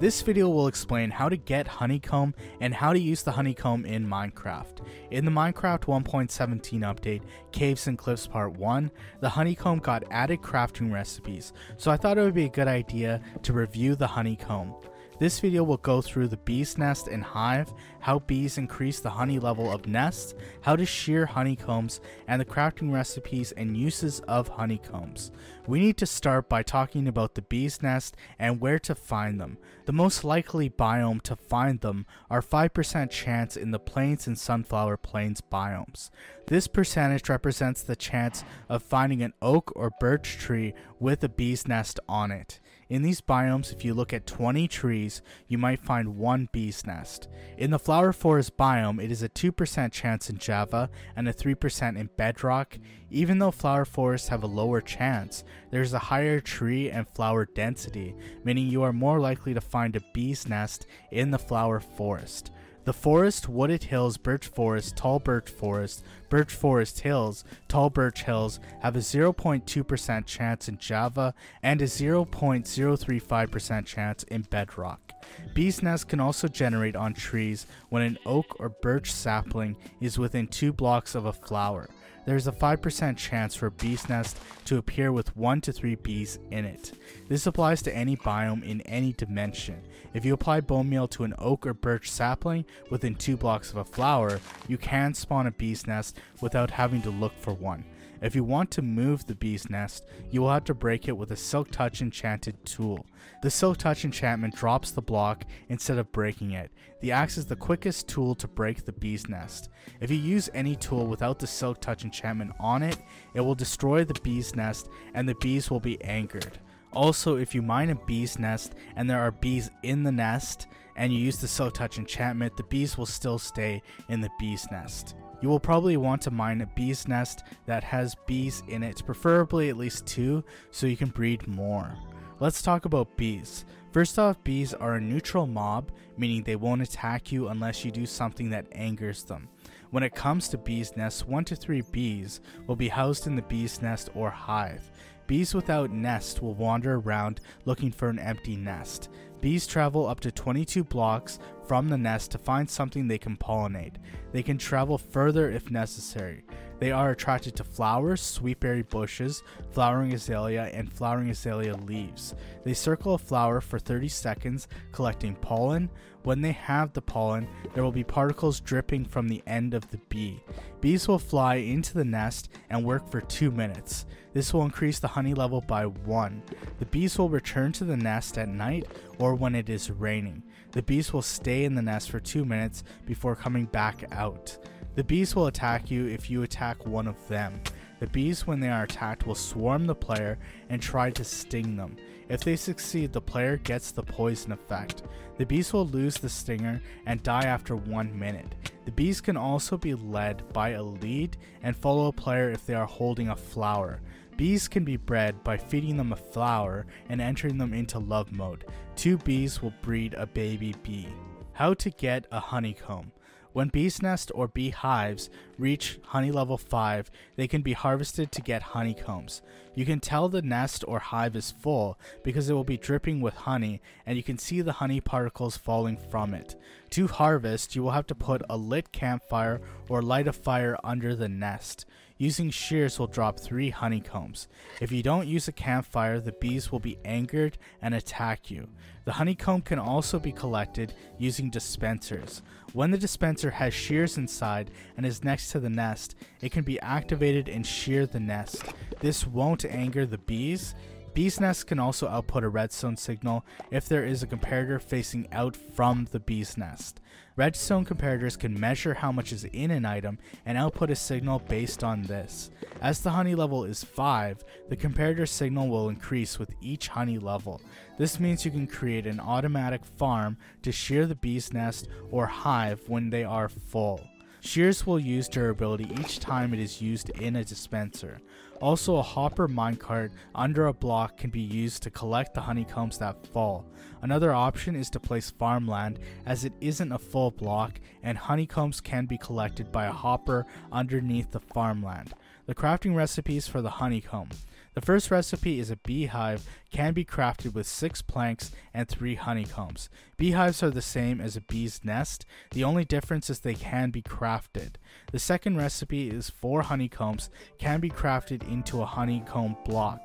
This video will explain how to get honeycomb and how to use the honeycomb in Minecraft. In the Minecraft 1.17 update, Caves and Cliffs Part 1, the honeycomb got added crafting recipes, so I thought it would be a good idea to review the honeycomb. This video will go through the bee's nest and hive, how bees increase the honey level of nests, how to shear honeycombs, and the crafting recipes and uses of honeycombs. We need to start by talking about the bee's nest and where to find them. The most likely biome to find them are 5% chance in the plains and sunflower plains biomes. This percentage represents the chance of finding an oak or birch tree with a bee's nest on it. In these biomes, if you look at 20 trees, you might find one bee's nest. In the flower forest biome, it is a 2% chance in Java and a 3% in Bedrock. Even though flower forests have a lower chance, there is a higher tree and flower density, meaning you are more likely to find a bee's nest in the flower forest. The forest, wooded hills, birch forest, tall birch forest, birch forest hills, tall birch hills have a 0.2% chance in Java and a 0.035% chance in Bedrock. Bees nests can also generate on trees when an oak or birch sapling is within 2 blocks of a flower there is a 5% chance for a bee's nest to appear with 1 to 3 bees in it. This applies to any biome in any dimension. If you apply bone meal to an oak or birch sapling within 2 blocks of a flower, you can spawn a bee's nest without having to look for one. If you want to move the bee's nest, you will have to break it with a Silk Touch enchanted tool. The Silk Touch enchantment drops the block instead of breaking it. The axe is the quickest tool to break the bee's nest. If you use any tool without the Silk Touch enchantment on it, it will destroy the bee's nest and the bees will be angered. Also, if you mine a bee's nest and there are bees in the nest and you use the Silk Touch enchantment, the bees will still stay in the bee's nest. You will probably want to mine a bee's nest that has bees in it, preferably at least two, so you can breed more. Let's talk about bees. First off, bees are a neutral mob, meaning they won't attack you unless you do something that angers them. When it comes to bees' nests, 1 to 3 bees will be housed in the bee's nest or hive. Bees without nest will wander around looking for an empty nest. Bees travel up to 22 blocks from the nest to find something they can pollinate. They can travel further if necessary. They are attracted to flowers, sweetberry bushes, flowering azalea, and flowering azalea leaves. They circle a flower for 30 seconds, collecting pollen. When they have the pollen, there will be particles dripping from the end of the bee. Bees will fly into the nest and work for 2 minutes. This will increase the honey level by 1. The bees will return to the nest at night or when it is raining. The bees will stay in the nest for 2 minutes before coming back out. The bees will attack you if you attack one of them. The bees, when they are attacked, will swarm the player and try to sting them. If they succeed, the player gets the poison effect. The bees will lose the stinger and die after one minute. The bees can also be led by a lead and follow a player if they are holding a flower. Bees can be bred by feeding them a flower and entering them into love mode. Two bees will breed a baby bee. How to get a honeycomb. When bees nest or beehives reach honey level 5, they can be harvested to get honeycombs. You can tell the nest or hive is full because it will be dripping with honey and you can see the honey particles falling from it. To harvest, you will have to put a lit campfire or light a fire under the nest. Using shears will drop 3 honeycombs. If you don't use a campfire, the bees will be angered and attack you. The honeycomb can also be collected using dispensers. When the dispenser has shears inside and is next to the nest, it can be activated and shear the nest. This won't anger the bees. Bees nests can also output a redstone signal if there is a comparator facing out from the bees nest. Redstone comparators can measure how much is in an item and output a signal based on this. As the honey level is 5, the comparator signal will increase with each honey level. This means you can create an automatic farm to shear the bee's nest or hive when they are full. Shears will use durability each time it is used in a dispenser. Also, a hopper minecart under a block can be used to collect the honeycombs that fall. Another option is to place farmland as it isn't a full block and honeycombs can be collected by a hopper underneath the farmland. The crafting recipes for the honeycomb. The first recipe is a beehive can be crafted with 6 planks and 3 honeycombs. Beehives are the same as a bee's nest, the only difference is they can be crafted. The second recipe is 4 honeycombs can be crafted into a honeycomb block.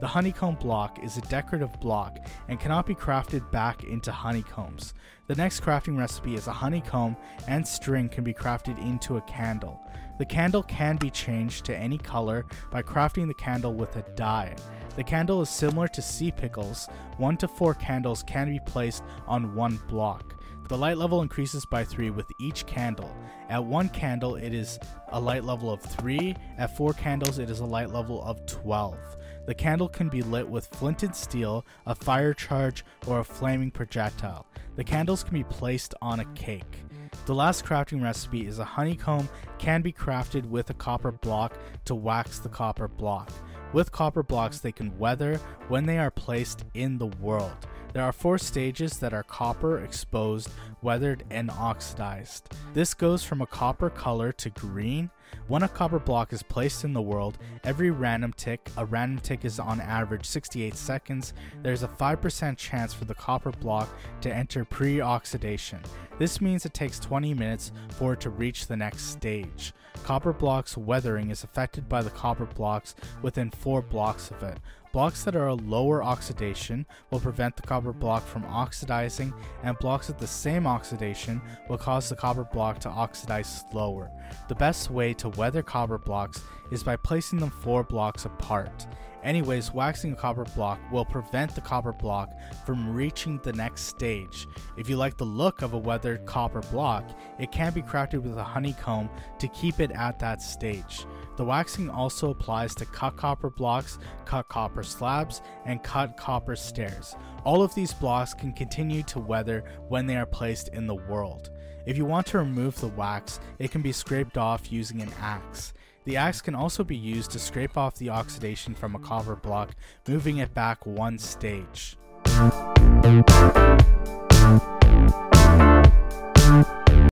The honeycomb block is a decorative block and cannot be crafted back into honeycombs. The next crafting recipe is a honeycomb and string can be crafted into a candle. The candle can be changed to any color by crafting the candle with a dye. The candle is similar to sea pickles, 1 to 4 candles can be placed on one block. The light level increases by 3 with each candle. At 1 candle it is a light level of 3, at 4 candles it is a light level of 12. The candle can be lit with flint and steel, a fire charge, or a flaming projectile. The candles can be placed on a cake. The last crafting recipe is a honeycomb can be crafted with a copper block to wax the copper block. With copper blocks they can weather when they are placed in the world. There are four stages that are copper, exposed, weathered, and oxidized. This goes from a copper color to green. When a copper block is placed in the world, every random tick, a random tick is on average 68 seconds, there's a 5% chance for the copper block to enter pre-oxidation. This means it takes 20 minutes for it to reach the next stage. Copper blocks weathering is affected by the copper blocks within 4 blocks of it. Blocks that are a lower oxidation will prevent the copper block from oxidizing, and blocks with the same oxidation will cause the copper block to oxidize slower. The best way to weather copper blocks is by placing them 4 blocks apart. Anyways, waxing a copper block will prevent the copper block from reaching the next stage. If you like the look of a weathered copper block, it can be crafted with a honeycomb to keep it at that stage. The waxing also applies to cut copper blocks, cut copper slabs, and cut copper stairs. All of these blocks can continue to weather when they are placed in the world. If you want to remove the wax, it can be scraped off using an axe. The axe can also be used to scrape off the oxidation from a copper block, moving it back one stage.